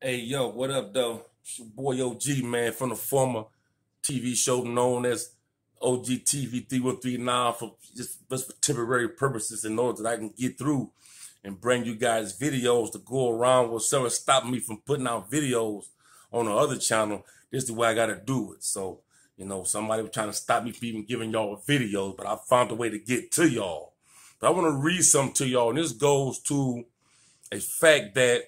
Hey, yo, what up, though? It's your boy OG, man, from the former TV show known as OG TV 3139 for just, just for temporary purposes in order that I can get through and bring you guys videos to go around with someone stopping me from putting out videos on the other channel. This is the way I got to do it. So, you know, somebody was trying to stop me from even giving y'all videos, but I found a way to get to y'all. But I want to read something to y'all, and this goes to a fact that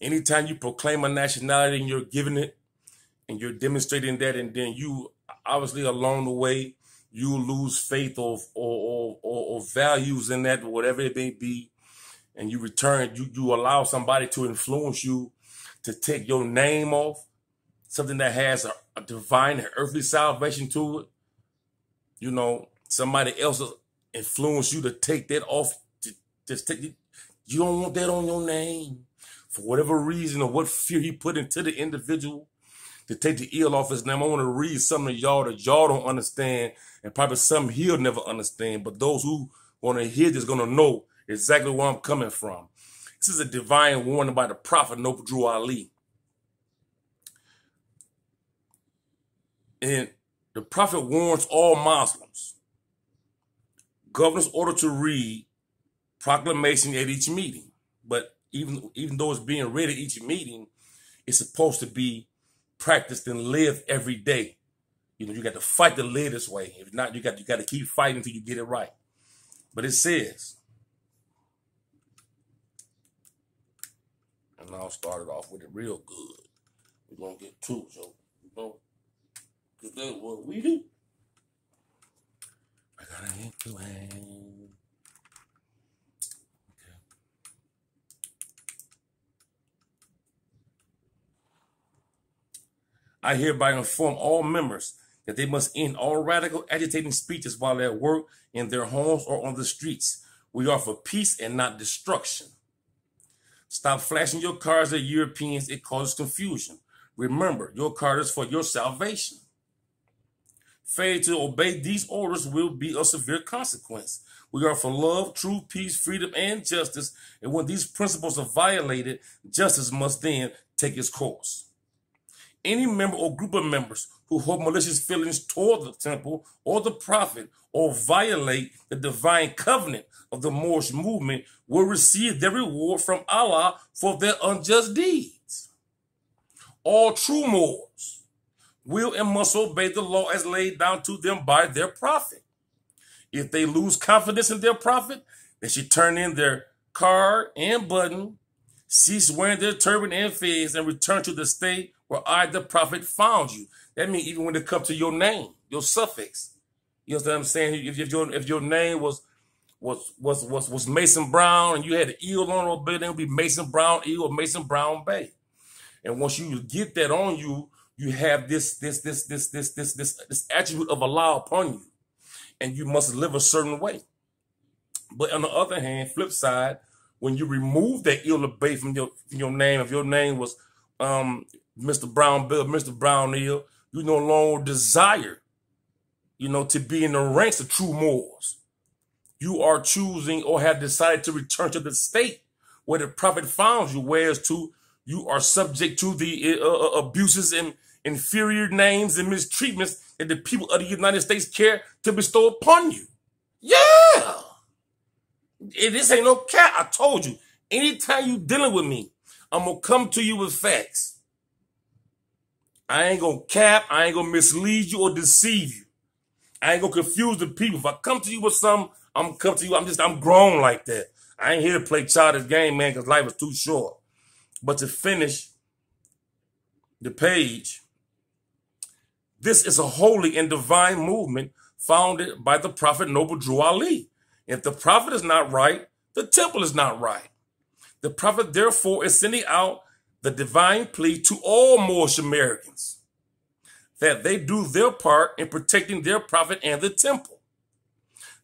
anytime you proclaim a nationality and you're giving it and you're demonstrating that, and then you obviously along the way you lose faith or or or, or values in that, whatever it may be, and you return, you you allow somebody to influence you to take your name off, something that has a, a divine earthly salvation to it. You know, somebody else influence you to take that off. To just take. You don't want that on your name for whatever reason or what fear he put into the individual to take the El off his name. I want to read some of y'all that y'all don't understand and probably some he'll never understand. But those who want to hear this going to know exactly where I'm coming from. This is a divine warning by the prophet Noble Drew Ali. And the prophet warns all Muslims. Governors order to read proclamation at each meeting. But even even though it's being read at each meeting, it's supposed to be practiced and lived every day. You know, you got to fight to live this way. If not, you got you got to keep fighting until you get it right. But it says, and I'll start it off with it real good. We're gonna get two, so you know, cause that's what we do. I gotta the hand. I hereby inform all members that they must end all radical agitating speeches while at work, in their homes, or on the streets. We are for peace and not destruction. Stop flashing your cards at Europeans. It causes confusion. Remember, your card is for your salvation. Failure to obey these orders will be a severe consequence. We are for love, truth, peace, freedom, and justice. And when these principles are violated, justice must then take its course any member or group of members who hold malicious feelings toward the temple or the prophet or violate the divine covenant of the Moorish movement will receive their reward from Allah for their unjust deeds. All true Moors will and must obey the law as laid down to them by their prophet. If they lose confidence in their prophet, they should turn in their card and button, cease wearing their turban and fez, and return to the state where I, the prophet, found you. That means even when it comes to your name, your suffix. You know what I'm saying? If, if your if your name was was was was was Mason Brown and you had an El on it, building, it would be Mason Brown El or Mason Brown Bey. And once you get that on you, you have this this this this this this this this attribute of Allah upon you, and you must live a certain way. But on the other hand, flip side, when you remove that El of Bey from your from your name, if your name was um Mr. Brown Bill, Mr. Brown Neal, you no longer desire, you know, to be in the ranks of true Moors. You are choosing or have decided to return to the state where the prophet found you, whereas to you are subject to the uh, uh, uh, abuses and inferior names and mistreatments that the people of the United States care to bestow upon you. Yeah. This ain't no cat. I told you. Anytime you dealing with me, I'm gonna come to you with facts. I ain't gonna cap, I ain't gonna mislead you or deceive you. I ain't gonna confuse the people. If I come to you with something, I'm come to you. I'm just, I'm grown like that. I ain't here to play childish game, man, because life is too short. But to finish the page, this is a holy and divine movement founded by the prophet Noble Drew Ali. If the prophet is not right, the temple is not right. The prophet, therefore, is sending out the divine plea to all Moorish Americans that they do their part in protecting their prophet and the temple.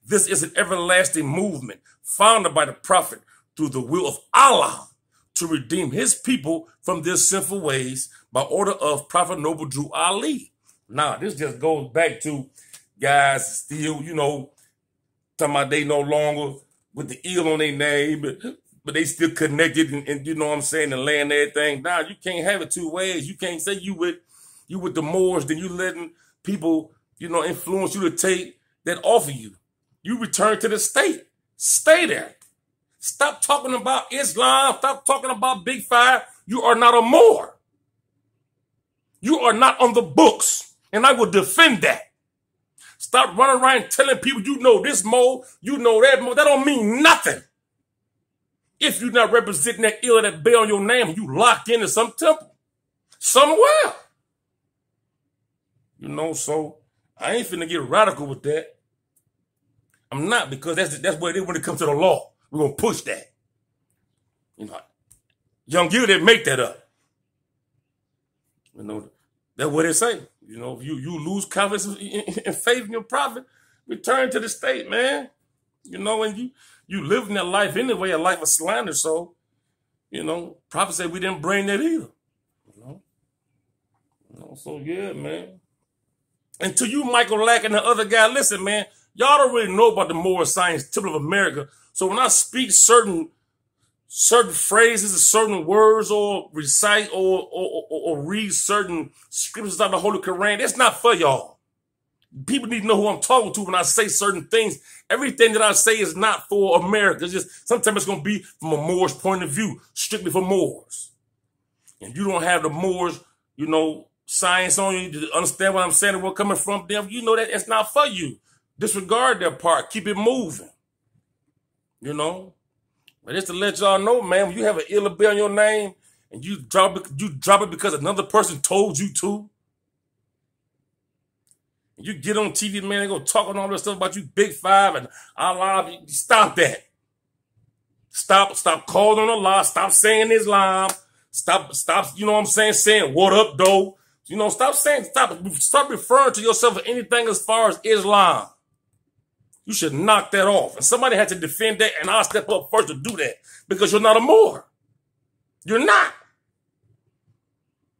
This is an everlasting movement founded by the prophet through the will of Allah to redeem his people from their sinful ways by order of Prophet Noble Drew Ali. Now, this just goes back to guys still, you know, talking about they no longer with the El on their name, but they still connected and, and, you know what I'm saying and laying everything down. You can't have it two ways. You can't say you with you with the Moors, then you letting people, you know, influence you to take that off of you. You return to the state. Stay there. Stop talking about Islam. Stop talking about Big Five. You are not a Moor. You are not on the books. And I will defend that. Stop running around telling people you know this Mo, you know that Mo. That don't mean nothing. If you're not representing that El that bear on your name, you locked into some temple. Somewhere. You know, so I ain't finna get radical with that. I'm not because that's that's what it is when it comes to the law. We're gonna push that. You know, Young El didn't make that up. You know, that's what it say. You know, you you lose confidence and faith in your prophet, return to the state, man. You know, and you you living that life anyway, a life of slander. So, you know, prophet said we didn't bring that either. You know, you know so yeah, man. And to you, Michael Lack and the other guy, listen, man, y'all don't really know about the Moorish Science Temple of America. So when I speak certain certain phrases, or certain words, or recite or, or, or, or read certain scriptures out of the Holy Quran, it's not for y'all. People need to know who I'm talking to when I say certain things. Everything that I say is not for America. It's just sometimes it's going to be from a Moorish point of view, strictly for Moors. And you don't have the Moors, you know, science on you to understand what I'm saying and where coming from them, you know that it's not for you. Disregard that part. Keep it moving. You know? But just to let y'all know, man, when you have an El bill on your name and you drop it, you drop it because another person told you to. You get on TV, man, and go talking all this stuff about you big five and Allah. Stop that. Stop, stop calling on Allah. Stop saying Islam. Stop, stop, you know what I'm saying? Saying what up, though. You know, stop saying, stop, stop referring to yourself as anything as far as Islam. You should knock that off. And somebody had to defend that, and I'll step up first to do that because you're not a Moor. You're not.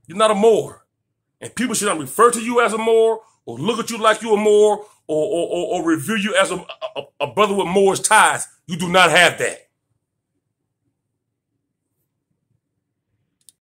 You're not a Moor. And people should not refer to you as a Moor or look at you like you're a or, or, or, or review you as a, a, a brother with Moor's ties. You do not have that.